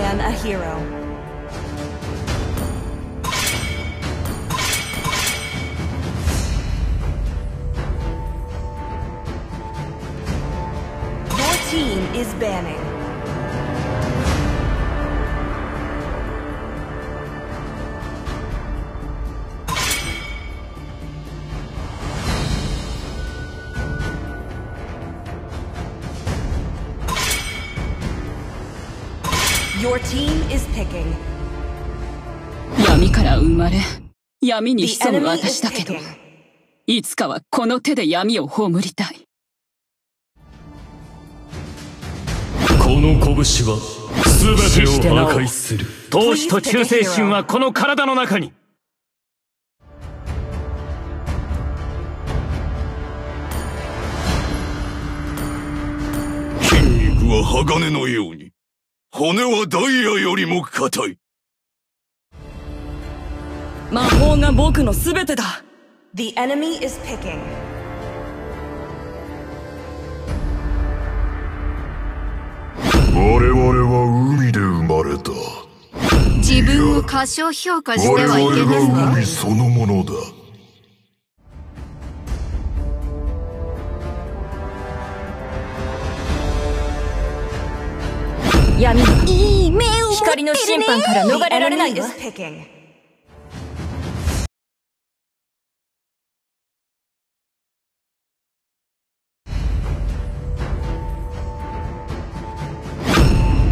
them a hero. Your team is banning. Is picking. 闇から生まれ、闇に潜む私だけどいつかはこの手で闇を葬りたい。この拳は全てを破壊する。闘志と忠誠心はこの体の中に。筋肉は鋼のように骨はダイヤよりも硬い。魔法が僕の全てだ。The enemy is picking. 我々は海で生まれた。自分を過小評価して我はいけ々ません。が海そのものだ闇いい目を光の審判から逃れられないんです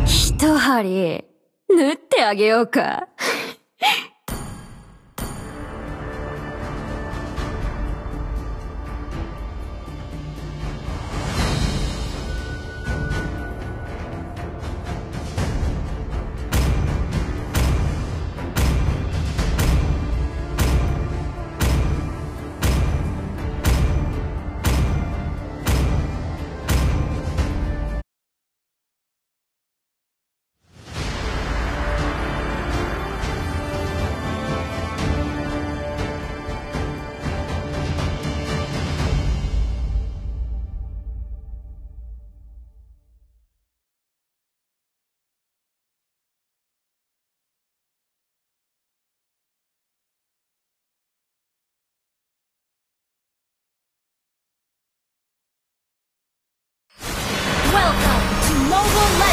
一針縫ってあげようか「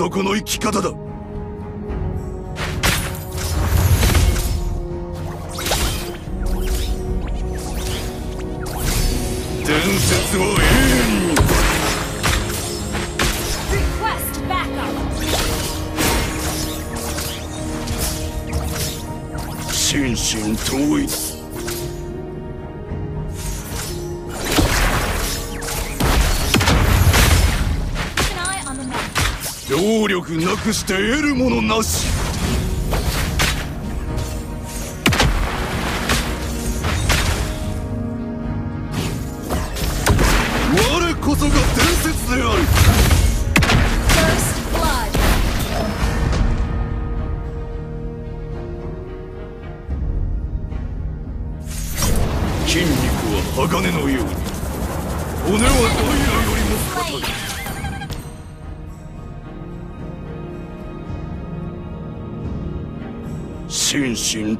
男の生き方だ」伝説は永遠に!心身統一能力なくして得るものなし。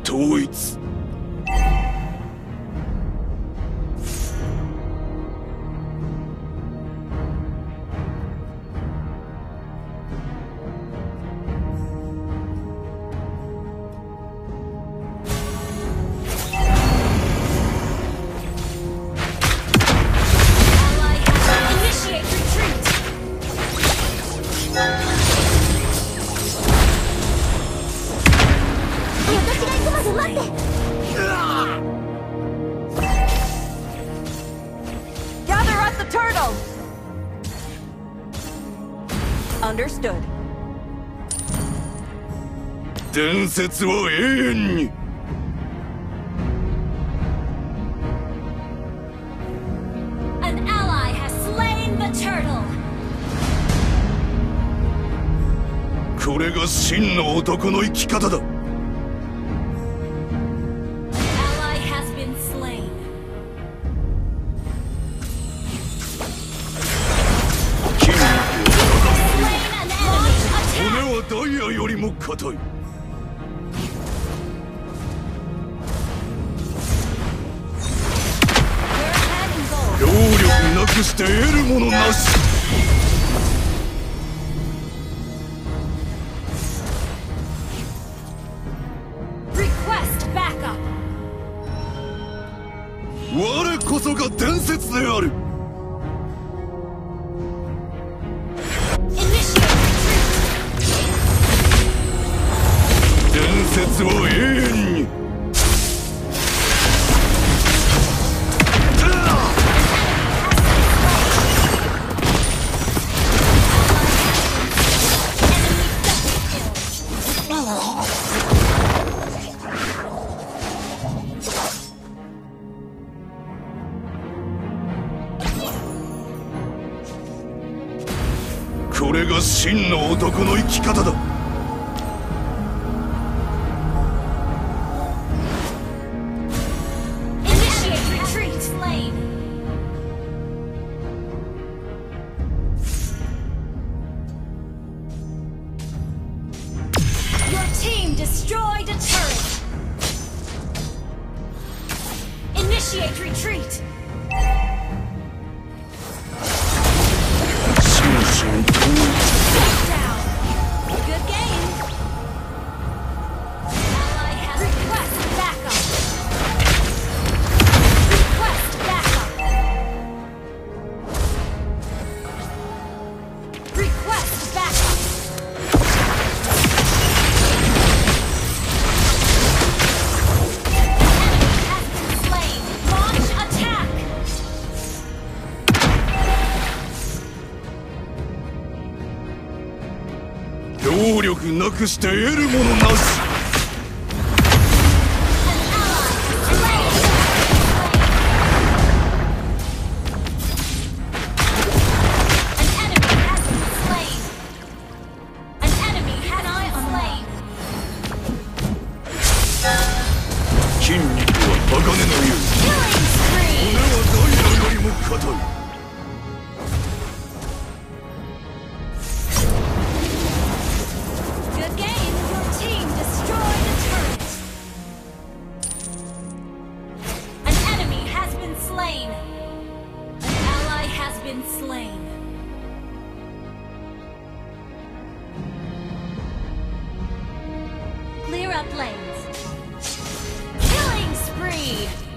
統一。Understood. 伝説は永遠に An ally has slain the turtle. これが真の男の生き方だ固い労力なくして得るものなし。男の生き方だ。して得るものなし。Clear up lanes. Killing spree!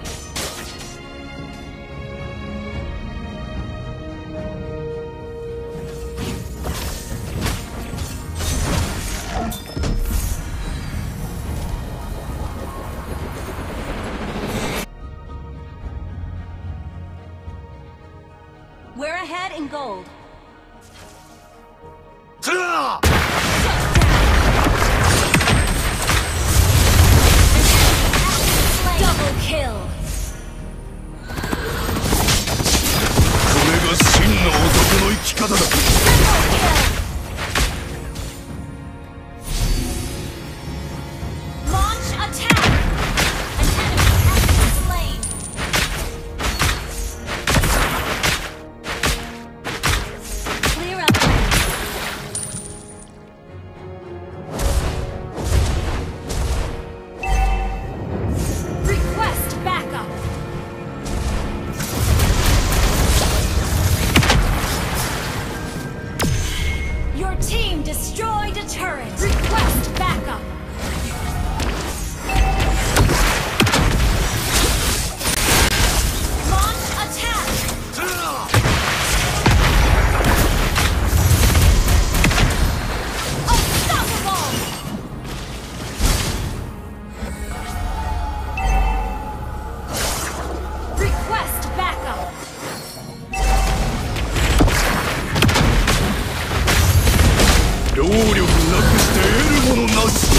労力なくして得るものなし。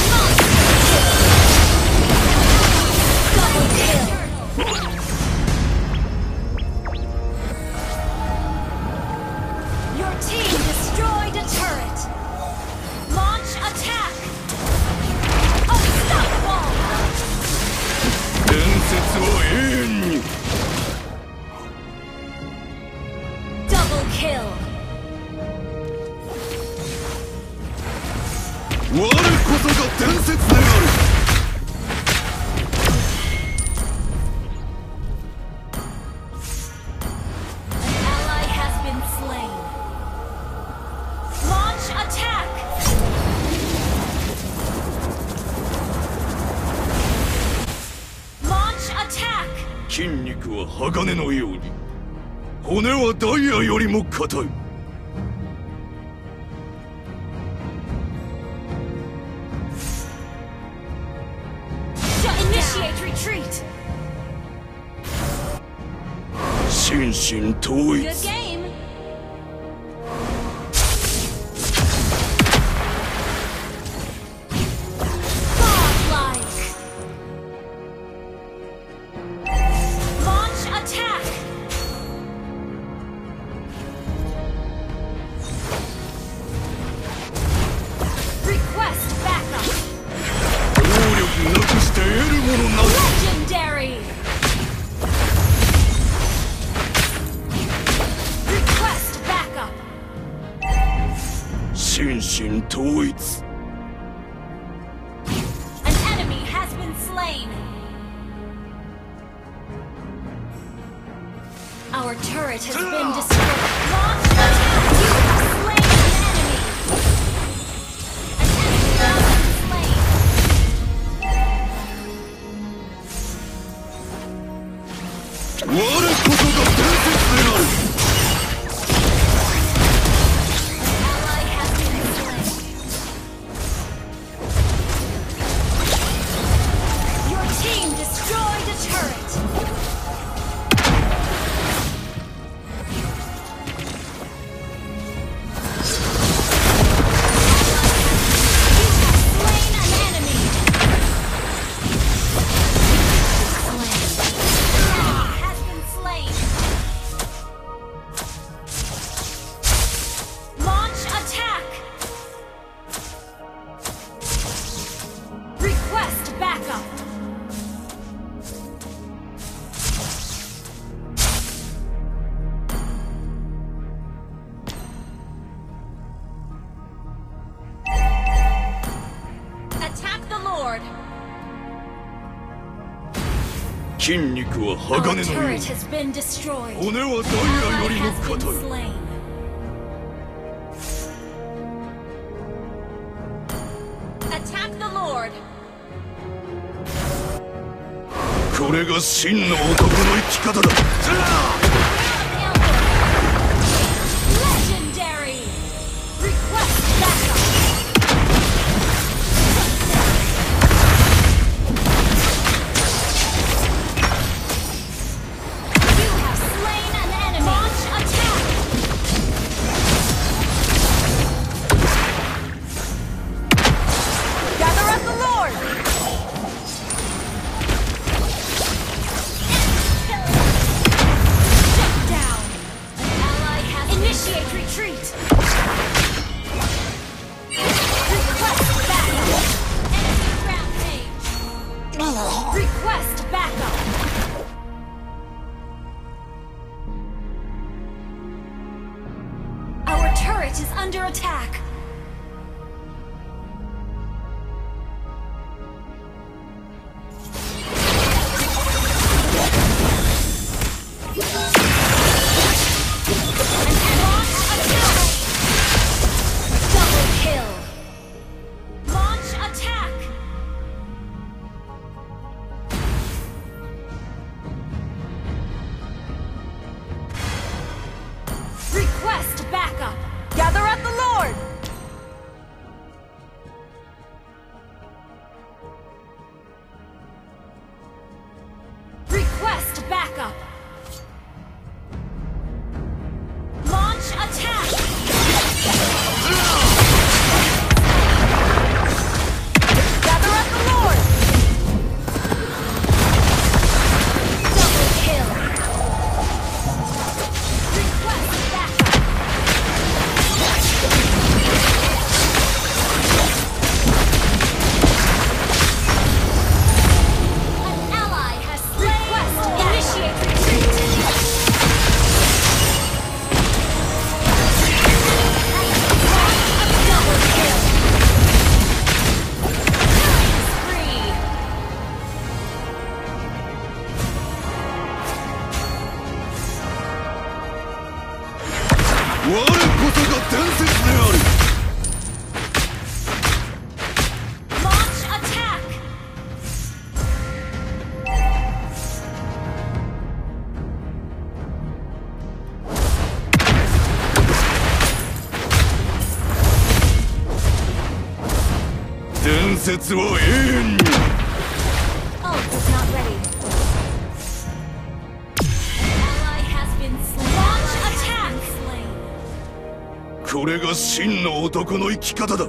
語る心身統一心身統一 An enemy has been slain. Our turret has been destroyed 筋肉は鋼のよう骨はダイヤよりも硬いこれが真の男の生き方だ。伝説をこれが真の男の生き方だ。